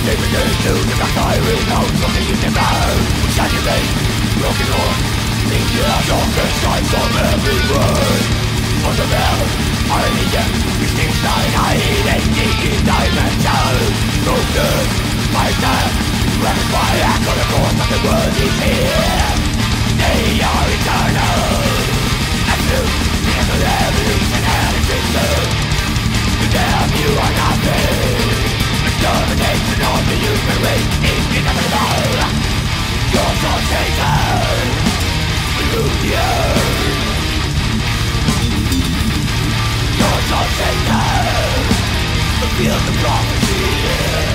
Liberty to the backfiring out of the universe Saturate, broken on Media darkness of every word On the veil, I need them Distinction, I need a in dimension Broken, my death Rapid fire, the force, of the world is here Fulfill the prophecy